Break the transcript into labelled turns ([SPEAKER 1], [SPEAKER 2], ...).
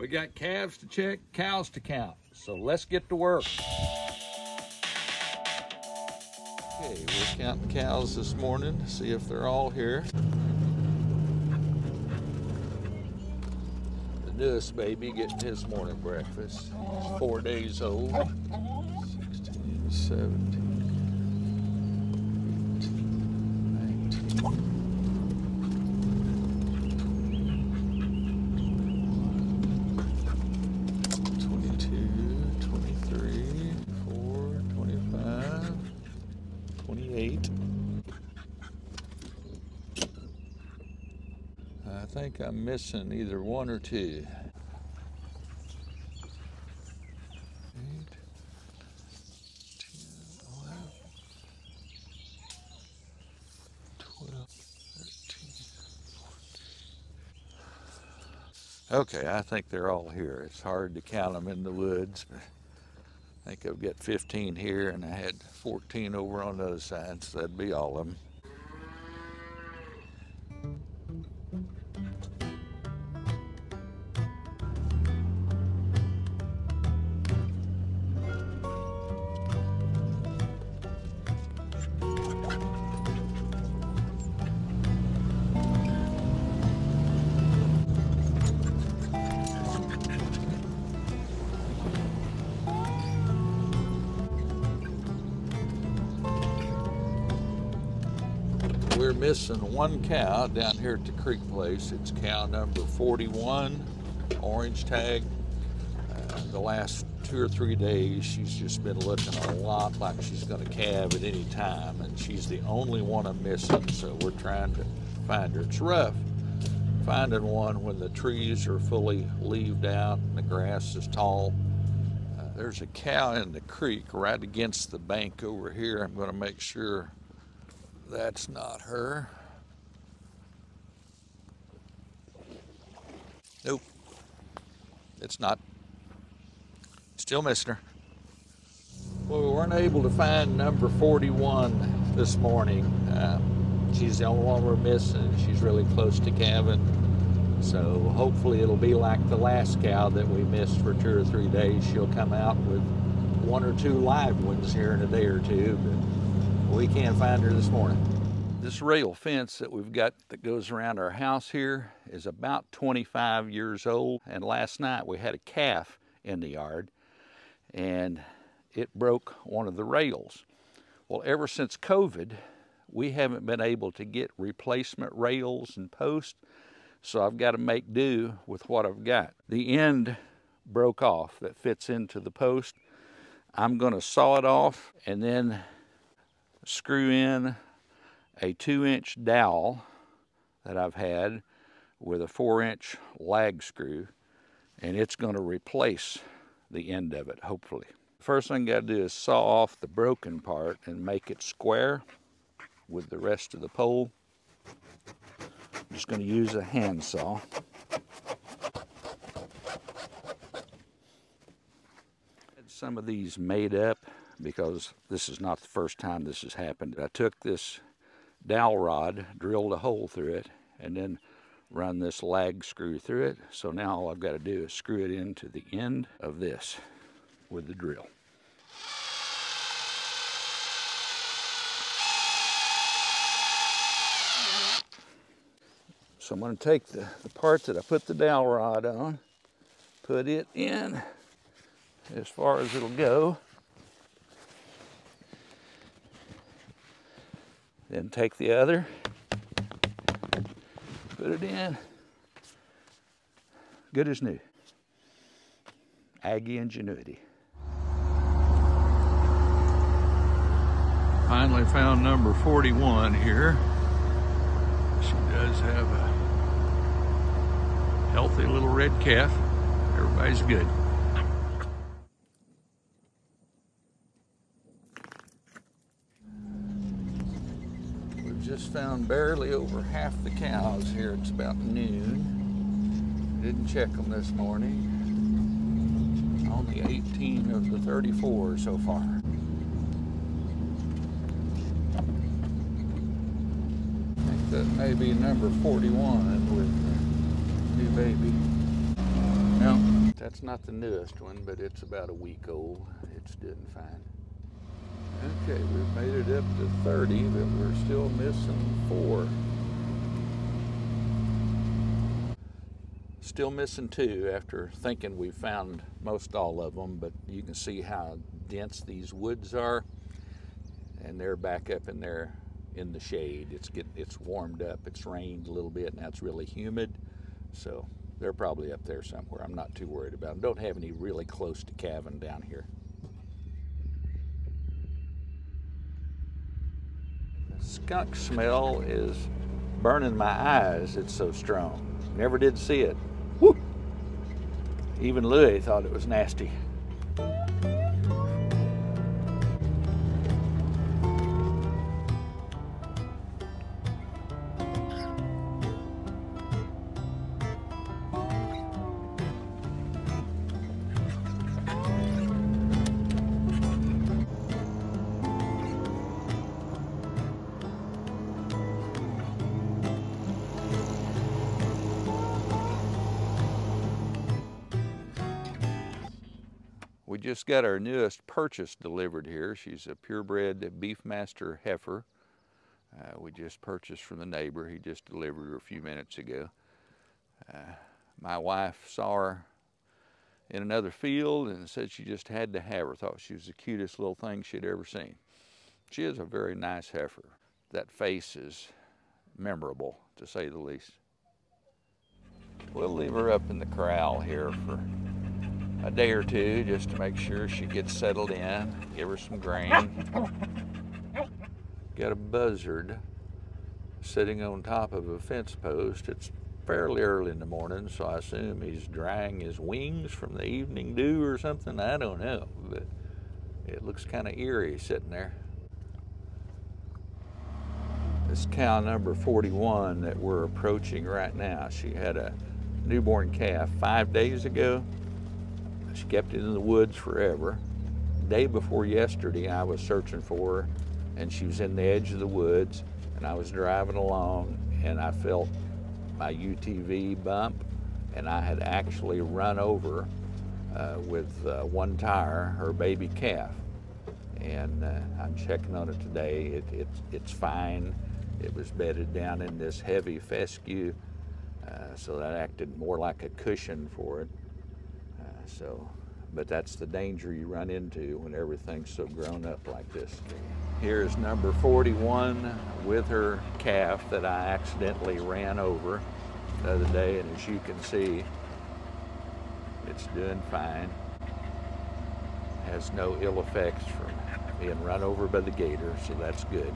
[SPEAKER 1] We got calves to check, cows to count. So let's get to work. Okay, we're counting cows this morning see if they're all here. The newest baby getting his morning breakfast. He's four days old. 16, 17. 28. I think I'm missing either one or two. Eight, 10, 11, 12, 13, Okay, I think they're all here. It's hard to count them in the woods. But I think I've got 15 here and I had 14 over on the other side, so that'd be all of them. We're missing one cow down here at the creek place. It's cow number 41, orange tag. Uh, the last two or three days, she's just been looking a lot like she's going to calve at any time, and she's the only one I'm missing, so we're trying to find her. It's rough finding one when the trees are fully leaved out and the grass is tall. Uh, there's a cow in the creek right against the bank over here. I'm going to make sure that's not her. Nope. It's not. Still missing her. Well, we weren't able to find number 41 this morning. Uh, she's the only one we're missing. She's really close to calving. So hopefully it'll be like the last cow that we missed for two or three days. She'll come out with one or two live ones here in a day or two. But we can't find her this morning. This rail fence that we've got that goes around our house here is about 25 years old. And last night we had a calf in the yard and it broke one of the rails. Well, ever since COVID, we haven't been able to get replacement rails and posts. So I've got to make do with what I've got. The end broke off that fits into the post. I'm going to saw it off and then screw in a two inch dowel that I've had with a four inch lag screw and it's going to replace the end of it hopefully. First thing I got to do is saw off the broken part and make it square with the rest of the pole. I'm just going to use a handsaw. Had Some of these made up because this is not the first time this has happened. I took this dowel rod, drilled a hole through it, and then run this lag screw through it. So now all I've got to do is screw it into the end of this with the drill. So I'm going to take the, the part that I put the dowel rod on, put it in as far as it'll go, Then take the other, put it in. Good as new. Aggie ingenuity. Finally found number 41 here. She does have a healthy little red calf. Everybody's good. Just found barely over half the cows here. It's about noon. Didn't check them this morning. Only 18 of the 34 so far. I think that may be number 41 with the new baby. No, That's not the newest one, but it's about a week old. It's doing fine. Okay, we've made it up to 30, but we're still missing four. Still missing two after thinking we found most all of them, but you can see how dense these woods are. And they're back up in there in the shade. It's getting it's warmed up. It's rained a little bit. and it's really humid, so they're probably up there somewhere. I'm not too worried about them. Don't have any really close to calving down here. The skunk smell is burning my eyes. It's so strong. Never did see it. Woo! Even Louie thought it was nasty. Just got our newest purchase delivered here. She's a purebred Beefmaster heifer. Uh, we just purchased from the neighbor. He just delivered her a few minutes ago. Uh, my wife saw her in another field and said she just had to have her. Thought she was the cutest little thing she'd ever seen. She is a very nice heifer. That face is memorable, to say the least. We'll leave her up in the corral here for a day or two just to make sure she gets settled in, give her some grain. Got a buzzard sitting on top of a fence post. It's fairly early in the morning, so I assume he's drying his wings from the evening dew or something. I don't know, but it looks kind of eerie sitting there. This cow number 41 that we're approaching right now, she had a newborn calf five days ago she kept it in the woods forever. Day before yesterday, I was searching for her, and she was in the edge of the woods, and I was driving along, and I felt my UTV bump, and I had actually run over uh, with uh, one tire her baby calf. And uh, I'm checking on it today. It, it, it's fine. It was bedded down in this heavy fescue, uh, so that acted more like a cushion for it. So, but that's the danger you run into when everything's so grown up like this. Here's number 41 with her calf that I accidentally ran over the other day, and as you can see, it's doing fine. Has no ill effects from being run over by the gator, so that's good.